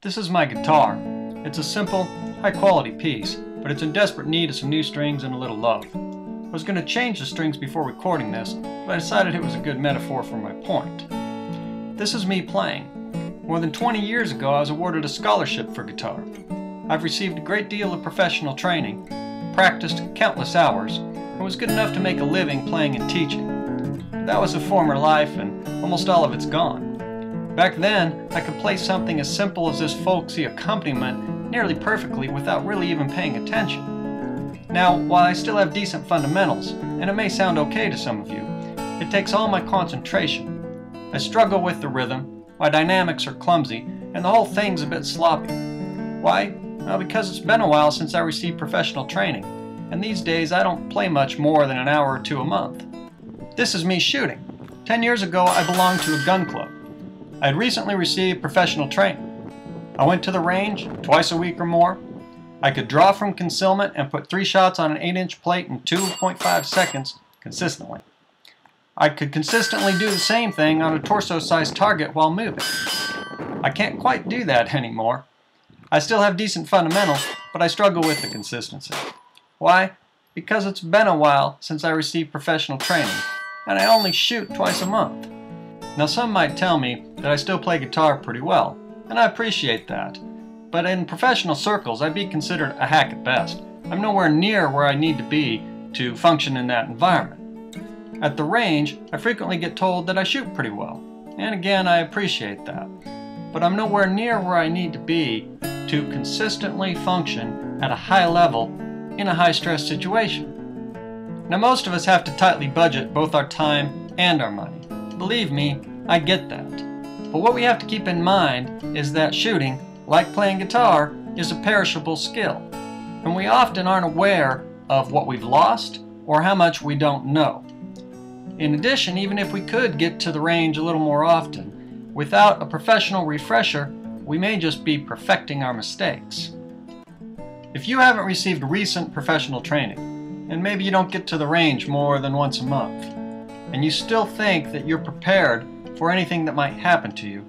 This is my guitar. It's a simple, high quality piece, but it's in desperate need of some new strings and a little love. I was going to change the strings before recording this, but I decided it was a good metaphor for my point. This is me playing. More than 20 years ago, I was awarded a scholarship for guitar. I've received a great deal of professional training, practiced countless hours, and was good enough to make a living playing and teaching. That was a former life, and almost all of it's gone. Back then, I could play something as simple as this folksy accompaniment nearly perfectly without really even paying attention. Now, while I still have decent fundamentals, and it may sound okay to some of you, it takes all my concentration. I struggle with the rhythm, my dynamics are clumsy, and the whole thing's a bit sloppy. Why? Well, because it's been a while since I received professional training, and these days I don't play much more than an hour or two a month. This is me shooting. Ten years ago, I belonged to a gun club. I had recently received professional training. I went to the range twice a week or more. I could draw from concealment and put three shots on an 8-inch plate in 2.5 seconds consistently. I could consistently do the same thing on a torso-sized target while moving. I can't quite do that anymore. I still have decent fundamentals, but I struggle with the consistency. Why? Because it's been a while since I received professional training, and I only shoot twice a month. Now some might tell me that I still play guitar pretty well, and I appreciate that. But in professional circles, I'd be considered a hack at best. I'm nowhere near where I need to be to function in that environment. At the range, I frequently get told that I shoot pretty well, and again, I appreciate that. But I'm nowhere near where I need to be to consistently function at a high level in a high stress situation. Now most of us have to tightly budget both our time and our money. Believe me, I get that. But what we have to keep in mind is that shooting, like playing guitar, is a perishable skill. And we often aren't aware of what we've lost or how much we don't know. In addition, even if we could get to the range a little more often, without a professional refresher, we may just be perfecting our mistakes. If you haven't received recent professional training, and maybe you don't get to the range more than once a month, and you still think that you're prepared for anything that might happen to you,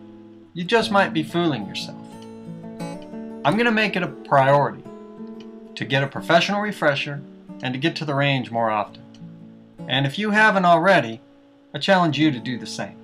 you just might be fooling yourself. I'm going to make it a priority to get a professional refresher and to get to the range more often. And if you haven't already, I challenge you to do the same.